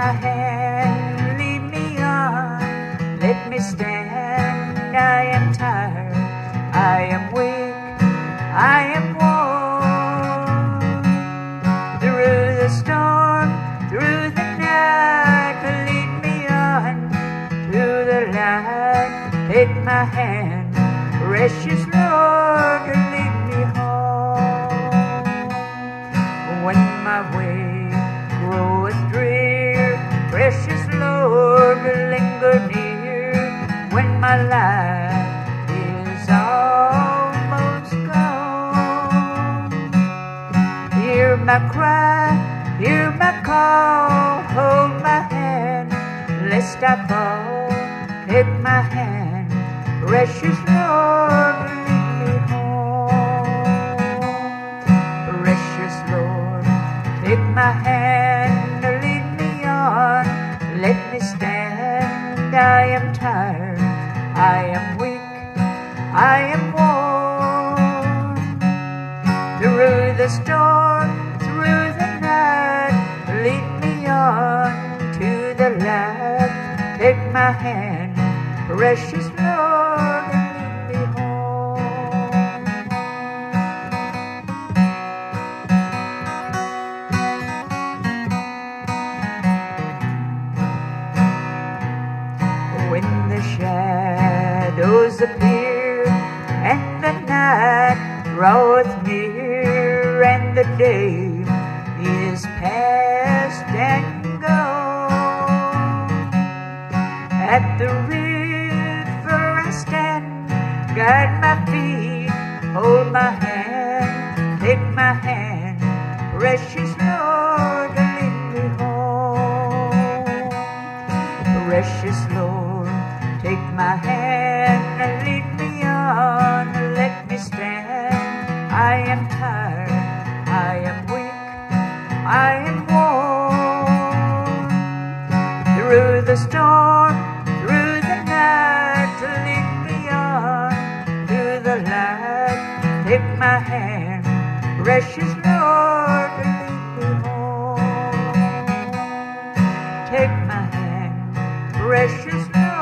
my hand, lead me on, let me stand. I am tired, I am weak, I am worn. Through the storm, through the night, lead me on to the light. Take my hand, precious Lord, Lord, linger near. When my life is almost gone, hear my cry, hear my call, hold my hand, lest I fall. Take my hand, precious Lord, I am tired, I am weak, I am worn. Through the storm, through the night, lead me on to the light. Take my hand, precious Lord, shadows appear and the night draweth near and the day is past and gone, at the river I stand, guide my feet, hold my hand, take my hand, precious Lord, lead me home. Precious Lord, Take my hand and lead me on let me stand. I am tired, I am weak, I am worn. Through the storm, through the night, lead me on through the light. Take my hand, precious Lord, lead me home. Take my hand, precious Lord.